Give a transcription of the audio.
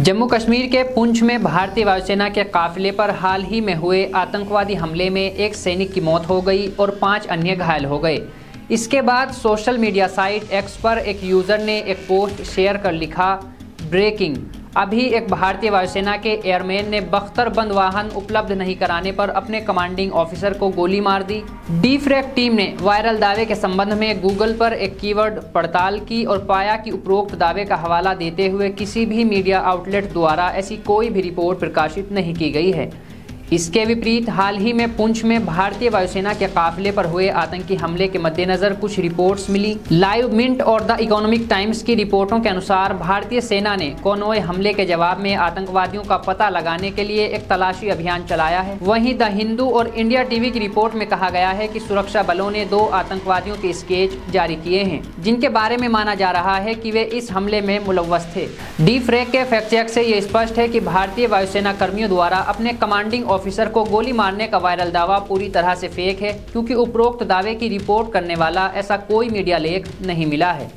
जम्मू कश्मीर के पुंछ में भारतीय वायुसेना के काफिले पर हाल ही में हुए आतंकवादी हमले में एक सैनिक की मौत हो गई और पाँच अन्य घायल हो गए। इसके बाद सोशल मीडिया साइट एक्स पर एक यूज़र ने एक पोस्ट शेयर कर लिखा, ब्रेकिंग अभी एक भारतीय वायुसेना के एयरमैन ने बख्तरबंद वाहन उपलब्ध नहीं कराने पर अपने कमांडिंग ऑफिसर को गोली मार दी। डी फ्रैक टीम ने वायरल दावे के संबंध में गूगल पर एक कीवर्ड पड़ताल की और पाया कि उपरोक्त दावे का हवाला देते हुए किसी भी मीडिया आउटलेट द्वारा ऐसी कोई भी रिपोर्ट प्रकाशित नहीं की गई है। इसके विपरीत, हाल ही में पुंछ में भारतीय वायुसेना के काफिले पर हुए आतंकी हमले के मद्देनजर कुछ रिपोर्ट्स मिली। लाइव मिंट और द इकोनॉमिक टाइम्स की रिपोर्टों के अनुसार, भारतीय सेना ने कोनोए हमले के जवाब में आतंकवादियों का पता लगाने के लिए एक तलाशी अभियान चलाया है। वहीं द हिंदू और इंडिया टीवी की रिपोर्ट में कहा गया है की सुरक्षा बलों ने दो आतंकवादियों के स्केच जारी किए हैं, जिनके बारे में माना जा रहा है की वे इस हमले में मुलवस थे। डी फ्रेक के फैक्ट चेक से ये स्पष्ट है की भारतीय वायुसेना कर्मियों द्वारा अपने कमांडिंग ऑफिसर को गोली मारने का वायरल दावा पूरी तरह से फेक है, क्योंकि उपरोक्त दावे की रिपोर्ट करने वाला ऐसा कोई मीडिया लेख नहीं मिला है।